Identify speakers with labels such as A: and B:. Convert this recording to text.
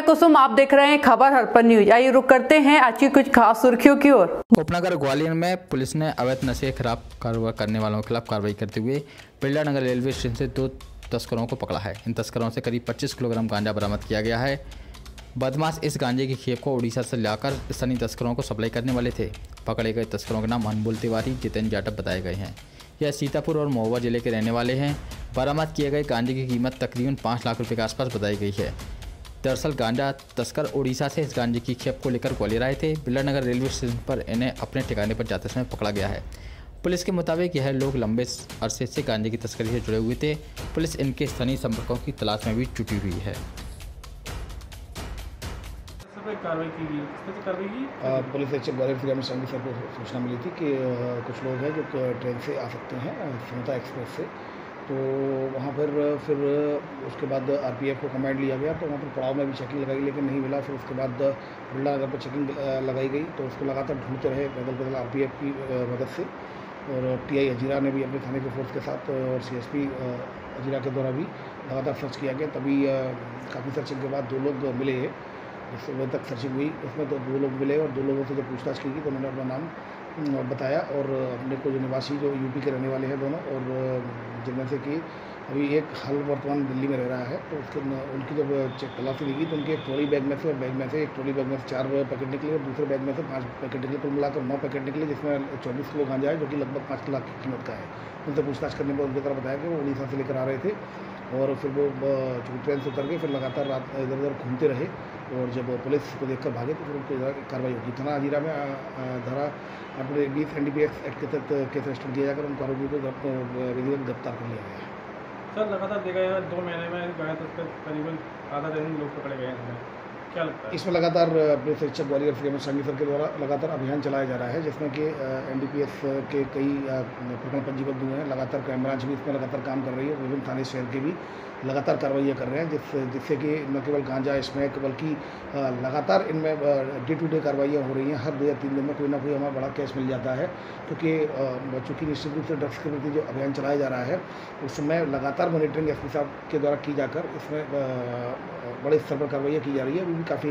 A: मैं कुसुम, आप देख रहे हैं खबर हरपन न्यूज़। आइए रुक करते हैं आज की कुछ खास सुर्खियों की ओर।
B: उपनगर ग्वालियर में पुलिस ने अवैध नशे खराब कारोबार करने वालों के खिलाफ कार्रवाई करते हुए बिरला नगर रेलवे स्टेशन से दो तस्करों को पकड़ा है। इन तस्करों से करीब 25 किलोग्राम गांजा बरामद किया गया है। बदमाश इस गांजे की खेप को उड़ीसा से लाकर स्थानीय तस्करों को सप्लाई करने वाले थे। पकड़े गए तस्करों के नाम अनबुल तिवारी जितेन जाटव बताए गए हैं। यह सीतापुर और महुआ ज़िले के रहने वाले हैं। बरामद किए गए गांजे की कीमत तकरीबन पाँच लाख रुपए के आसपास बताई गई है। दरअसल गांजा तस्कर उड़ीसा से इस गांजे की खेप को लेकर ग्वालियर आए थे। बिल्लानगर रेलवे स्टेशन पर इन्हें अपने ठिकाने पर जाते समय पकड़ा गया है। पुलिस के मुताबिक यह लोग लंबे अरसे से गांजे की तस्करी से जुड़े हुए थे। पुलिस इनके स्थानीय संपर्कों की तलाश में भी जुटी हुई है।
C: कार्रवाई की गई? किस कार्रवाई की?
D: पुलिस अधीक्षक ग्वालियर जिला में संघ सर को सूचना मिली थी कि कुछ लोग हैं जो ट्रेन से आ सकते हैं समता एक्सप्रेस से। तो वहाँ पर फिर उसके बाद आरपीएफ को कमांड लिया गया तो वहाँ पर पड़ाव में भी चेकिंग लगाई, लेकिन नहीं मिला। फिर उसके बाद बिरला नगर पर चेकिंग लगाई गई तो उसको लगातार ढूंढते रहे पैदल पैदल आरपीएफ की मदद से। और टीआई अजीरा ने भी अपने थाने के फोर्स के साथ, और सीएसपी अजीरा के द्वारा भी लगातार सर्च किया गया। तभी काफ़ी सर्चिंग के बाद दो लोग मिले जिस सुबह तक सर्चिंग हुई। उसमें तो दो लोग मिले और दो लोगों से जब पूछताछ की गई तो उन्होंने अपना नाम बताया और अपने को जो निवासी जो यूपी के रहने वाले हैं दोनों और जिनमें से कि अभी एक हल वर्तमान दिल्ली में रह रहा है तो उसके उनकी जब चेक तलाशी ली गई तो उनके एक ट्रॉली बैग में से, बैग में से एक ट्रॉली बैग में से चार पैकेट निकले और दूसरे बैग में से पाँच पैकेट निकले, कुल मिलाकर नौ पैकेट निकले, जिसमें चौबीस किलो गांजा है जो कि लगभग पाँच लाख की कीमत का है। उनसे पूछताछ करने पर उनकी तरफ़ बताया कि वो उड़ीसा से लेकर आ रहे थे और फिर वो ट्रेन से उतर गए, फिर लगातार रात इधर उधर घूमते रहे और जब पुलिस को देखकर भागे तो फिर उनको कार्रवाई होगी। थाना हजीरा में धारा अपने बीस एन डी पी एक्ट के तहत केस रजिस्टर किया जाकर उनको आरोपियों को गिरफ्त- गिरफ़्तार कर लिया गया है।
C: सर, लगातार देखा जाए दो महीने में गए तो उसके करीबन आधा दर्जन लोग पकड़े गए हैं। क्या लगता है?
D: इसमें लगातार अ, पुलिस अधीक्षक ग्वालियर अमित संघी सर के द्वारा लगातार अभियान चलाया जा रहा है जिसमें कि एनडीपीएस के कई प्रकरण पंजीबद्ध हुए हैं लगातार क्राइम ब्रांच भी इसमें लगातार काम कर रही है विभिन्न थाने शहर के भी लगातार कार्रवाइयाँ कर रहे हैं जिस जिससे कि न केवल गांजा स्मैक बल्कि लगातार इनमें डे टू डे कार्रवाइयाँ हो रही हैं हर दो या तीन दिन में कोई ना कोई हमारा बड़ा कैश मिल जाता है क्योंकि चूँकि निश्चित रूप से ड्रग्स के प्रति जो अभियान चलाया जा रहा है उसमें लगातार मॉनिटरिंग एस साहब के द्वारा की जाकर इसमें बड़े स्तर पर कार्रवाइयाँ की जा रही है अभी भी काफ़ी